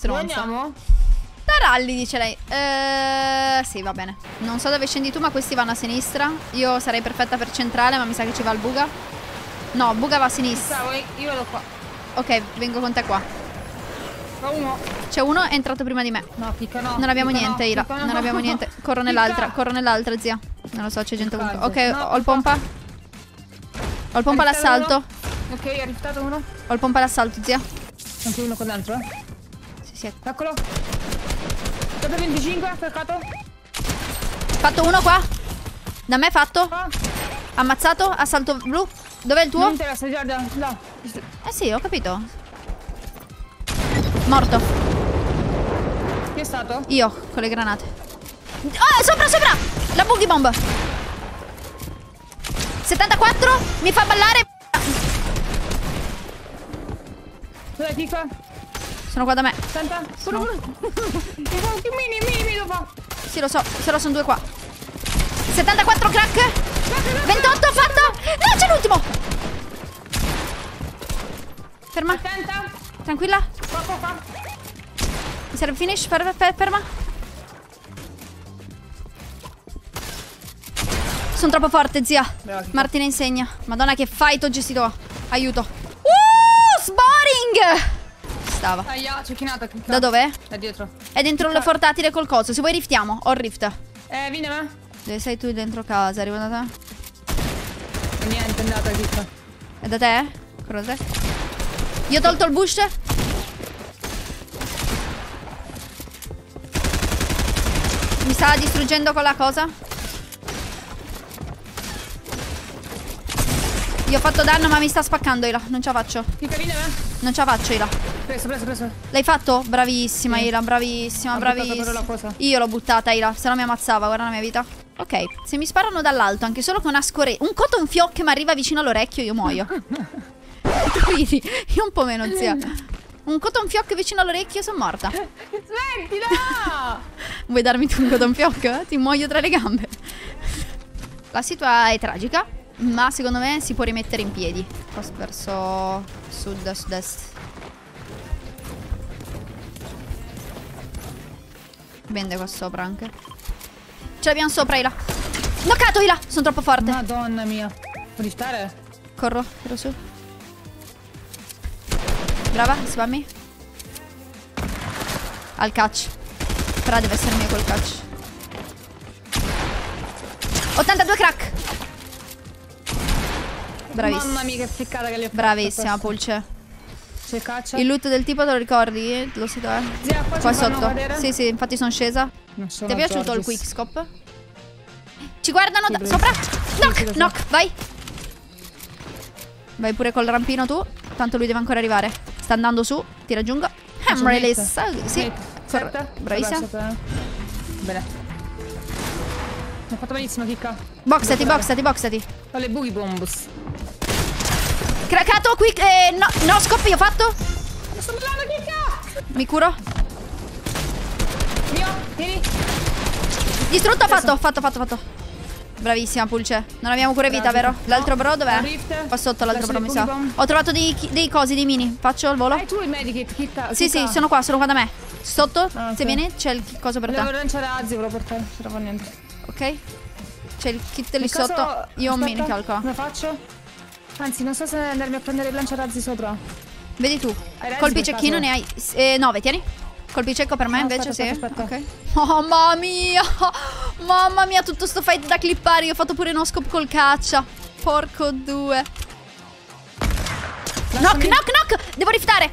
stronza. Dove andiamo? Da rally, dice lei. Eh, sì, va bene. Non so dove scendi tu, ma questi vanno a sinistra. Io sarei perfetta per centrale, ma mi sa che ci va il buga. No, buga va a sinistra. Stavo, io vado qua. Ok, vengo con te qua. Uno. C'è uno è entrato prima di me. No, picca no. Non abbiamo niente, no, Ira. picca Non no. abbiamo niente. Corro nell'altra, corro nell'altra, zia. Non lo so, c'è gente ovunque. Ok, No, ho il pompa. Ho il pompa all'assalto. Ok, ha rifiutato uno. Ho il pompa all'assalto, zia. Anche uno con l'altro, eh. Sì. Eccolo. Dopo 25, peccato. Fatto uno qua. Da me fatto. Qua. Ammazzato. Assalto blu. Dov'è il Non tuo? mi interessa, guarda. Là. Eh sì, ho capito. Morto. Chi è stato? Io, con le granate. Oh, sopra, sopra! La boogie bomb. 74. Mi fa ballare. Dov'è Kika? Sono qua da me. Senta. Uno, uno. Mi fa un mini, mini, mini lo fa. Sì, lo so. Lo sono due qua. 74 crack. 28 fatto. No, c'è l'ultimo. Ferma. Attenta. Tranquilla. Qua, qua, qua. Mi serve finish. Fer- fer- ferma. Sono troppo forte, zia. Martina insegna. Madonna, che fight ho gestito. Aiuto. Uh, sboring. Stava. Aia, c'è chinata, Kika. Da dove? Da dietro. È dentro il portatile col coso. Se vuoi riftiamo. Ho il rift. Eh, vieni me. Dove sei tu dentro casa? Arrivo da te? Niente, è andata Kika. È da te? Te? Io ho tolto il bush. Mi stava distruggendo con la cosa. Io ho fatto danno ma mi sta spaccando Ila. Non ce la faccio. Me. Non ce la faccio Ila. Preso, preso, preso. L'hai fatto? Bravissima Sì. Ila, bravissima, bravissima. Io l'ho buttata Ila, se no mi ammazzava, guarda la mia vita. Ok, se mi sparano dall'alto, anche solo con una score... Un cotton fioc che mi arriva vicino all'orecchio, io muoio. ridi, io un po' meno, zia. Un cotton fioc vicino all'orecchio, sono morta. Smettila! Vuoi darmi tu un cotton fioc? Ti muoio tra le gambe. La situazione è tragica, ma secondo me si può rimettere in piedi. Verso sud, sud-est. Vende qua sopra anche. Ce l'abbiamo sopra, Ila. Knoccato, Ila! Sono troppo forte. Madonna mia. Puoi stare? Corro, tiro su. Brava, spammi. Al catch. Però deve essere mio quel catch. 82 crack. Bravissima. Mamma mia che ficcata che gli ho fatto Bravissima. Pulce. C'è caccia. Il loot del tipo te lo ricordi? Lo sai dov'è? Zia, qua, Qua sotto. vedere? Sì, sì, infatti sono scesa. Non sono Ti è piaciuto il Giorgis. quickscope? Ci guardano da Sì, sopra. Knock, knock, vai. Vai pure col rampino tu. Tanto lui deve ancora arrivare. Sta andando su. Ti raggiungo. Faccio Ham release. hit. Sì. Bravissima. Bene. Mi ha fatto benissimo, Chicca. Boxati, boxati, boxati. Ho le boogie bombs. Cracato, quick. Eh, no, no, scoop, io ho fatto. Mi sto ballando, Chicca! Mi curo. Mio, vieni. Distrutto, fatto, fatto, fatto, fatto. Bravissima, Pulce. Non abbiamo pure vita, vero? L'altro bro dov'è? Qua sotto l'altro bro, mi sa. Ho trovato dei, dei cosi, dei mini. Faccio il volo? Hai tu il medikit, Chicca? Sì, sì, sono qua, sono qua da me. Sotto, Ah, se ok. vieni, c'è il coso per Volevo te. lanciare razzi, volevo portare. Non c'era niente. Ok? C'è il kit lì caso- sotto. Io ho un mini aspetta, calcolo. Come faccio? Anzi, non so se andarmi a prendere il lanciarazzi sopra. Vedi tu. Colpi cecchino ne hai 9, tieni. Colpi cecco per me No, invece, aspetta, sì. aspetta, Ok. Mamma mia! Mamma mia, tutto sto fight da clippare. Io ho fatto pure uno scope col caccia. Porco due. Knock, Lasciami- knock, knock! Devo riftare.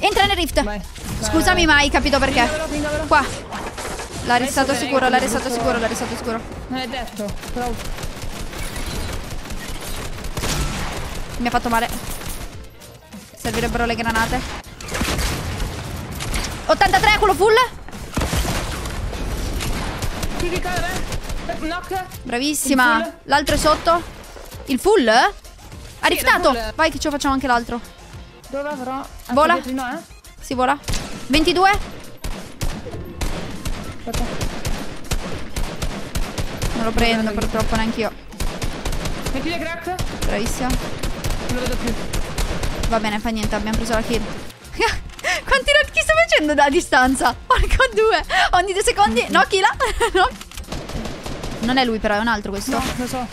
Entra nel rift. Vai. Scusami, ma hai capito perché? Qua. L'ha restato sicuro, l'ha restato sicuro, l'ha restato sicuro. Non è detto, però Mi ha fatto male. Servirebbero le granate. 83, quello full. Bravissima. L'altro è sotto. Il full? Ha riftato. Vai che ce lo facciamo anche l'altro. Dove? Anche Vola. noi, eh? Si vola. 22. Aspetta. Non lo prendo purtroppo neanche io. Metti le crack. Bravissima. Non lo vedo più. Va bene, fa niente, abbiamo preso la kill. Quanti Che sto facendo da distanza? Porco due. Ogni due secondi. No, là? no. Non è lui però, è un altro questo. No, lo so.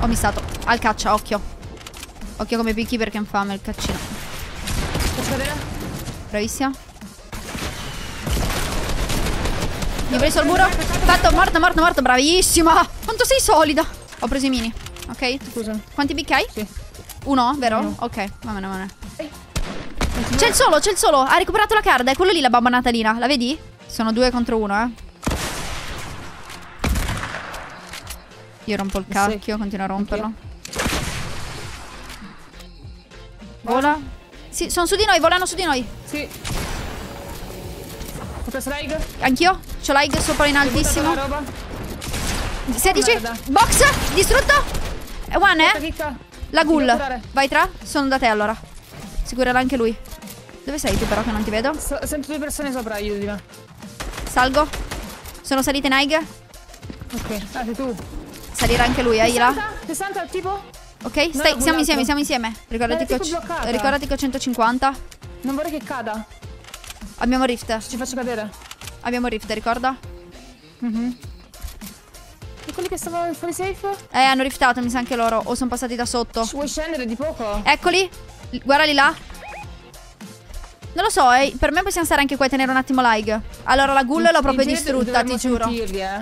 Ho missato. Al caccia, occhio. Occhio come picchi perché è infame il caccino. Bravissima. Mi hai preso il muro? Fatto, morto, morto, morto. Bravissima. Quanto sei solida. Ho preso i mini. Ok. Scusa. Quanti picchi hai? Sì. Uno, vero? Uno. Ok, va bene, va bene. C'è il solo, c'è il solo. Ha recuperato la card. È quello lì la babba natalina. La vedi? Sono due contro uno, eh. Io rompo il Sì. cacchio, continuo a romperlo. Vola. Sì, sono su di noi, volano su di noi. Sì. Ho preso l'aig. Anch'io. C'ho l'AIG sopra in altissimo. la roba. 16. Merda. Box. Distrutto. E one, eh. La ghoul. Vai tra. Sono da te allora. Sicurerà anche lui. Dove sei tu però che non ti vedo? So- sento due persone sopra io di me. Salgo. Sono salite in AIG. Ok. Ah, sei tu. Salirà anche lui, eh, Ira. 60? 60 il tipo? Ok, stai, siamo insieme, siamo insieme. Ricordati, Eh, che ho, ricordati che ho 150. Non vorrei che cada. Abbiamo rift. Ci faccio cadere. Abbiamo rift, ricorda? Mhm. E quelli che stavano fuori safe? Eh, hanno riftato, mi sa anche loro. O sono passati da sotto. Vuoi scendere di poco? Eccoli. L- Guardali là. Non lo so, eh, per me possiamo stare anche qua e tenere un attimo l'AIG. Allora, la ghoul l'ho proprio distrutta, ti giuro. sentirli, eh.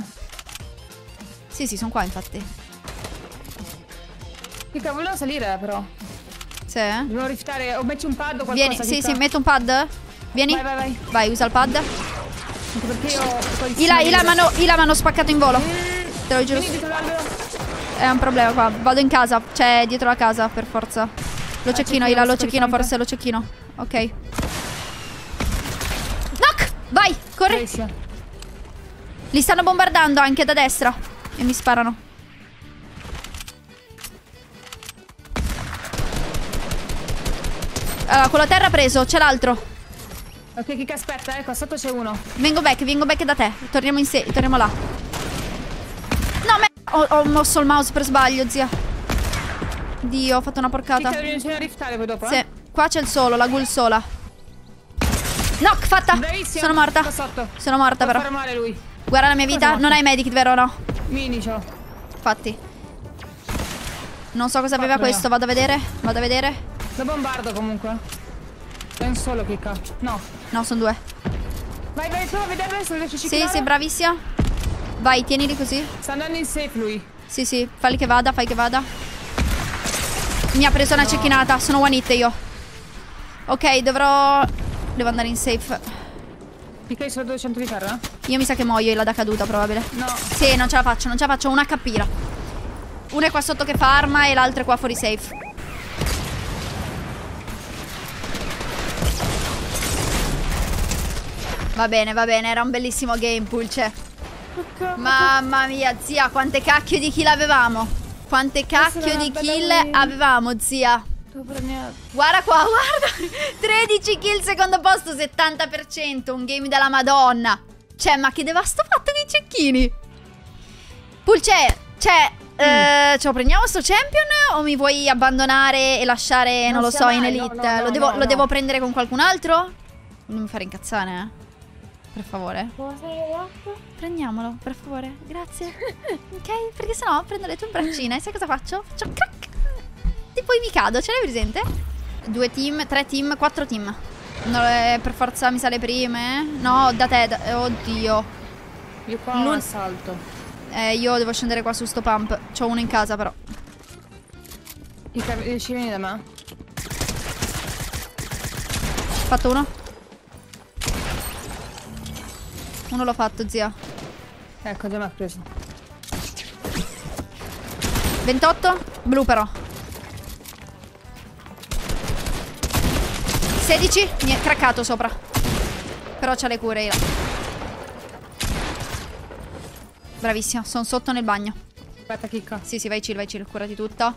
Sì, sì, sono qua, infatti. Che cavolo, volevo salire però. Sì, eh? Dobbiamo rifittare. O metti un pad o qualcosa. Vieni, sì, sì, metto un pad. Vieni. Vai, vai, vai. Vai, usa il pad. Anche perché io ho pochissime I là, i là lire. m'hanno i là m'hanno spaccato in volo. Te lo giuro. È un problema qua. Vado in casa. C'è dietro la casa, per forza. Lo cecchino, cecchino, Ila, lo cecchino, forse lo cecchino. Ok. Knock! Vai, corri. Bravissima. Li stanno bombardando anche da destra. E mi sparano. Allora, quello a terra preso, c'è l'altro. Ok, che aspetta, eh. Qua sotto c'è uno. Vengo back, vengo back da te. Torniamo in sé, torniamo là. No, me ho, ho mosso il mouse per sbaglio, zia. Dio, ho fatto una porcata. Chicca, devi bisogna rifittare poi dopo, Sì, eh. qua c'è il solo, la ghoul sola. Knock, fatta. Bravissima. Sono morta. Sono morta Può però. male lui. Guarda la mia vita. Non hai medikit, vero o no? Mini c'ho. Infatti. Non so cosa aveva questo, vado a vedere. Vado a vedere. Lo bombardo comunque. È un solo chicca. No. No, sono due. Vai, vai, prova a vedere se riesci a Sì, sì, bravissima. Vai, tienili così. Sta andando in safe lui. Sì, sì, falli che vada, fai che vada. Mi ha preso una cecchinata, sono one hit io. Ok, dovrò... Devo andare in safe. Picca solo 200 di eh? Io mi sa che muoio la da caduta, probabile. No. Sì, non ce la faccio, non ce la faccio. Ho una HP. Una è qua sotto che farma e l'altra è qua fuori safe. Va bene, va bene, era un bellissimo game, Pulce. Mamma mia, zia, quante cacchio di kill avevamo? Quante cacchio di kill win. avevamo, zia? Guarda qua, guarda 13 kill secondo posto 70% Un game della madonna Cioè ma che devasto fatto dei cecchini Pulce Cioè eh, Ce lo prendiamo sto champion O mi vuoi abbandonare e lasciare Non, Non lo so in mai, no, elite no, no, Lo, devo, no, lo no. devo prendere con qualcun altro Non mi fare incazzare eh Per favore Prendiamolo per favore Grazie Ok perché sennò prendo le tue braccine Sai cosa faccio? Faccio crack e poi mi cado, ce l'hai presente? Due team, tre team, quattro team. No, eh, per forza mi sa le prime? No, da te. da- eh, oddio. Io qua ho un L'un- assalto. Eh, io devo scendere qua su sto pump. C'ho uno in casa però. Riesci a venire da me? Fatto uno. Uno l'ho fatto, zia. Ecco, già mi ha preso. 28. Blu però. 16. Mi è craccato sopra. Però c'ha le cure io. Bravissima, sono sotto nel bagno. Aspetta, chicca. Sì, sì, vai chill, vai chill, curati tutto.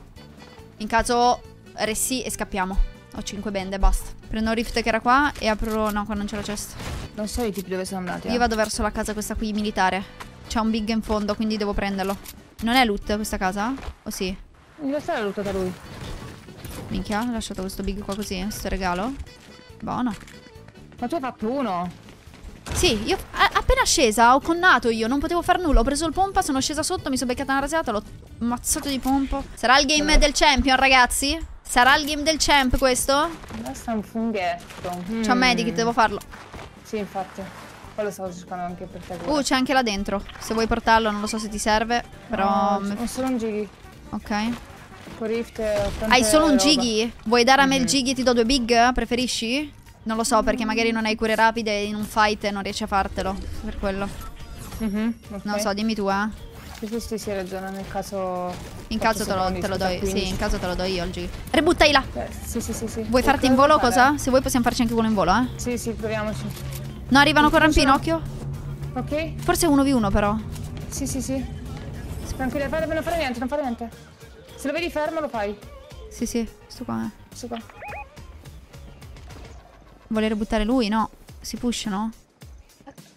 In caso ressi e scappiamo. Ho 5 bende, basta. Prendo un rift che era qua e apro... No, qua non c'è la cesta. Non so i tipi dove sono andati. Io eh. vado verso la casa questa qui militare. C'è un big in fondo, quindi devo prenderlo. Non è loot questa casa? O sì? In realtà l'ha lottata lui. Minchia, ho lasciato questo big qua così, questo regalo. Buono. Ma tu hai fatto uno? Sì, io appena scesa ho connato io, non potevo far nulla. Ho preso il pompa, sono scesa sotto, mi sono beccata una rasata, l'ho ammazzato di pompo. Sarà il game del champion, ragazzi? Sarà il game del champ questo? Questo è un funghetto. C'ho Mm. medic, devo farlo. Sì, infatti. Quello stavo cercando anche per te. Uh, c'è anche là dentro. Se vuoi portarlo, non lo so se ti serve. Però. No, ho solo un gigi. Ok. Con rift Hai solo un. Giggy? Vuoi dare a me il Mhm. Giggy e ti do due big? Preferisci? Non lo so, perché magari non hai cure rapide in un fight e non riesci a fartelo. Per quello. Mhm, ok. Non lo so, dimmi tu, eh. Sì, sì, hai ragione. Nel caso. In caso te lo, te lo do io. Sì, 15. in caso te lo do io il Giggy. Rebuttali là. Eh, sì, sì, sì, sì. Vuoi E farti in volo cosa? Se vuoi possiamo farci anche quello in volo, eh. Sì, sì, proviamoci. No, arrivano con rampino, occhio. Ok? Forse 1v1 però. Sì, sì, sì. Tranquilla, fare, non fare niente, non fare niente. Se lo vedi fermo lo fai. Sì, sì, sto qua. eh. Questo qua. Vuole rebuttare lui? No. Si push, no?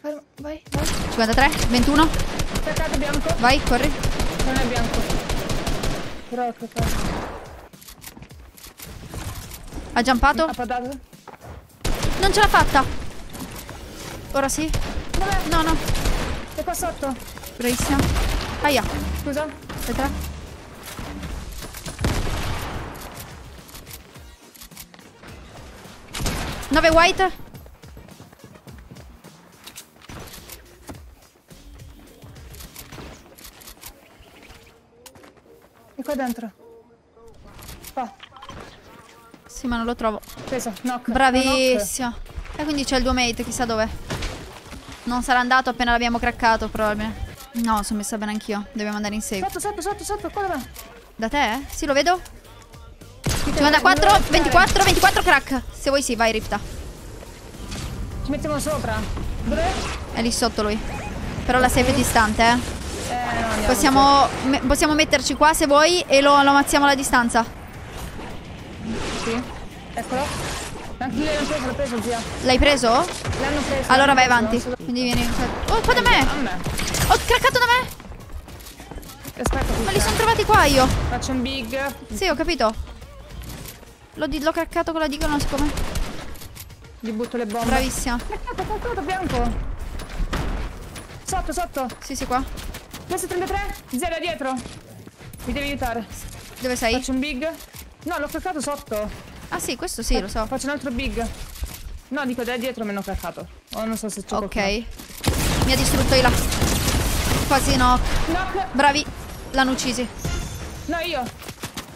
Fermo, vai, vai. 53, 21. Attaccate bianco. Vai, corri. Non è bianco. Però è attaccato. Ha jumpato. Ha padato? Non ce l'ha fatta. Ora sì. Dov'è? No, no. È qua sotto. Bravissima. Aia. Scusa. Aspetta. Nove white. È qua dentro. Qua. Sì, ma non lo trovo. Preso. Knock. Bravissima. E quindi c'è il duo mate, chissà dov'è. Non sarà andato appena l'abbiamo craccato, probabilmente. No, sono messa bene anch'io. Dobbiamo andare in seguito. Sotto, sotto, sotto, sotto. Qua dov'è? Da te? Sì, lo vedo. Ci 54, 24, 24 crack. Se vuoi sì, vai, rifta. Ci mettiamo sopra. Dov'è? È lì sotto lui. Però la safe è distante, eh. Possiamo, me- possiamo metterci qua se vuoi e lo, lo ammazziamo alla distanza. Sì. Eccolo. L'ho preso, zia. L'hai preso? L'hanno preso. Allora vai avanti. Quindi vieni. Oh, qua da me! Ho craccato da me! Aspetta, Ma li sono trovati qua io. Faccio un big. Sì, ho capito. L'ho, craccato con la diga, non so come. Gli butto le bombe. Bravissima. Attaccato, attaccato, bianco. Sotto, sotto. Sì, sì, qua. Messo 33. Zero dietro. Mi devi aiutare. Dove sei? Faccio un big. No, l'ho cliccato sotto. Ah, sì, questo sì, lo so. Faccio un altro big. No, dico da dietro mi hanno cliccato. Oh, non so se c'è Ok. qualcuno. Mi ha distrutto i là. Quasi no. Knock. Bravi. L'hanno uccisi. No, io.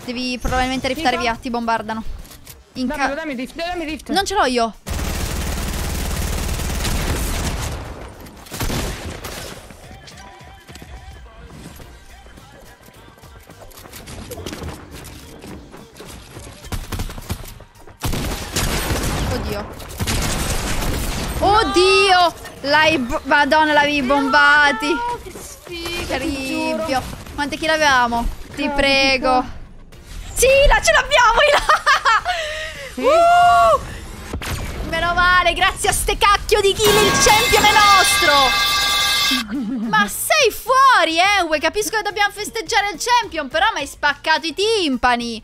Devi probabilmente riftare via. Ti bombardano. In Dammelo, ca- dammi rift. Dammi rift. Non ce l'ho io. L'hai... Madonna, l'avevi bombati. Oh, che sfiga. Rivio. Quante kill avevamo? Ti Ah, prego. Sì, là ce l'abbiamo. Sì? Uh! Meno male, grazie a ste cacchio di kill il champion è nostro. Ma sei fuori, eh? Capisco che dobbiamo festeggiare il champion, però mi hai spaccato i timpani.